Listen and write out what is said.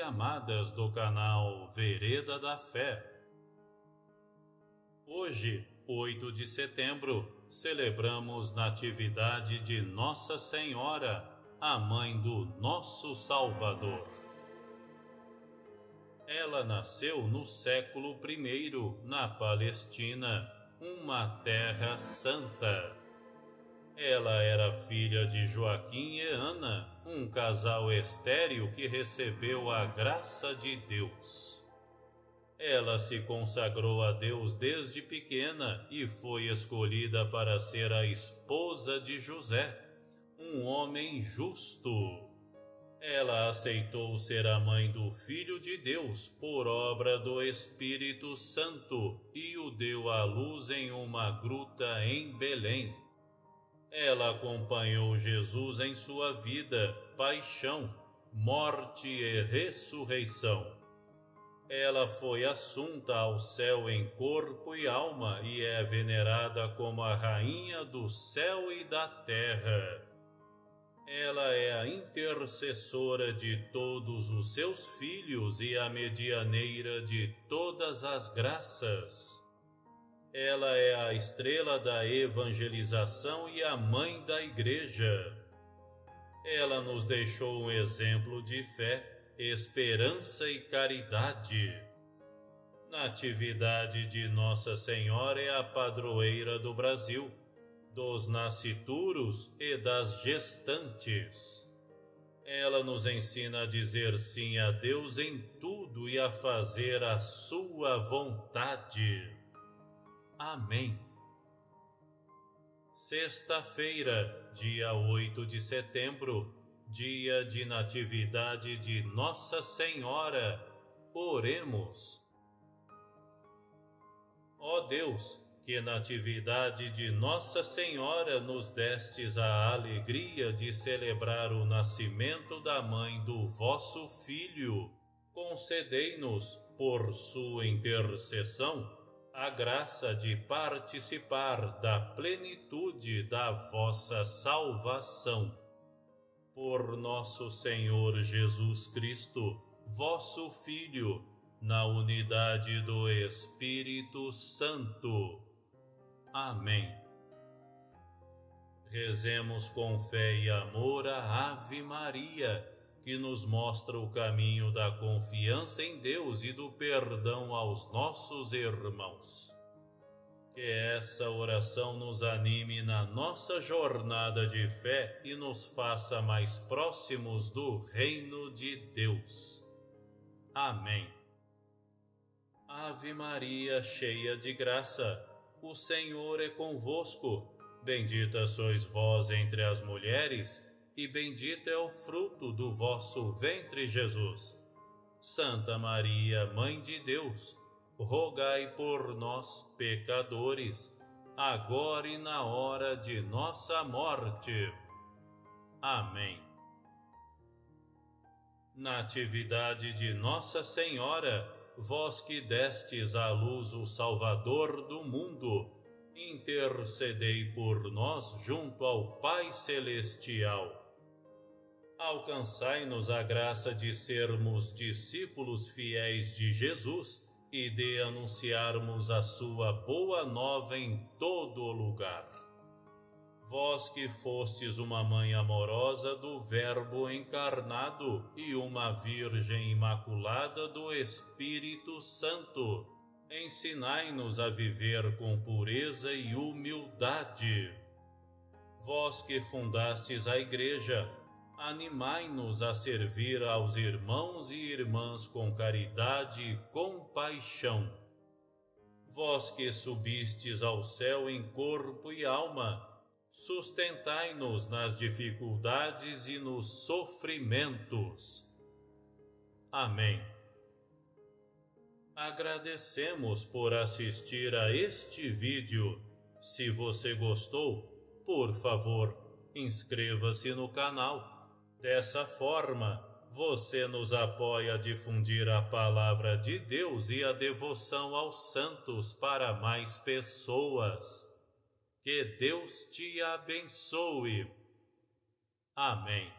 amadas do canal Vereda da Fé. Hoje, 8 de setembro, celebramos Natividade de Nossa Senhora, a mãe do nosso Salvador. Ela nasceu no século I, na Palestina, uma terra santa. Ela era filha de Joaquim e Ana, um casal estéril que recebeu a graça de Deus. Ela se consagrou a Deus desde pequena e foi escolhida para ser a esposa de José, um homem justo. Ela aceitou ser a mãe do Filho de Deus por obra do Espírito Santo e o deu à luz em uma gruta em Belém. Ela acompanhou Jesus em sua vida, paixão, morte e ressurreição. Ela foi assunta ao céu em corpo e alma e é venerada como a rainha do céu e da terra ela é a intercessora de todos os seus filhos e a medianeira de todas as graças. Ela é a estrela da evangelização e a mãe da Igreja. Ela nos deixou um exemplo de fé, esperança e caridade. Natividade de Nossa Senhora é a padroeira do Brasil dos nascituros e das gestantes. Ela nos ensina a dizer sim a Deus em tudo e a fazer a sua vontade. Amém. Sexta-feira, dia 8 de setembro, dia de Natividade de Nossa Senhora. Oremos. Ó Deus, que na atividade de Nossa Senhora nos destes a alegria de celebrar o nascimento da mãe do vosso Filho, concedei-nos, por sua intercessão, a graça de participar da plenitude da vossa salvação. Por nosso Senhor Jesus Cristo, vosso Filho, na unidade do Espírito Santo. Amém. Rezemos com fé e amor a Ave Maria, que nos mostra o caminho da confiança em Deus e do perdão aos nossos irmãos. Que essa oração nos anime na nossa jornada de fé e nos faça mais próximos do reino de Deus. Amém. Ave Maria, cheia de graça o Senhor é convosco. Bendita sois vós entre as mulheres, e bendito é o fruto do vosso ventre, Jesus. Santa Maria, Mãe de Deus, rogai por nós, pecadores, agora e na hora de nossa morte. Amém. Natividade de Nossa Senhora vós que destes à luz o Salvador do mundo, intercedei por nós junto ao Pai Celestial. Alcançai-nos a graça de sermos discípulos fiéis de Jesus e de anunciarmos a sua boa nova em todo lugar vós que fostes uma mãe amorosa do Verbo encarnado e uma Virgem imaculada do Espírito Santo, ensinai-nos a viver com pureza e humildade. Vós que fundastes a Igreja, animai-nos a servir aos irmãos e irmãs com caridade e compaixão. Vós que subistes ao céu em corpo e alma, sustentai-nos nas dificuldades e nos sofrimentos. Amém. Agradecemos por assistir a este vídeo. Se você gostou, por favor, inscreva-se no canal. Dessa forma, você nos apoia a difundir a palavra de Deus e a devoção aos santos para mais pessoas. Que Deus te abençoe. Amém.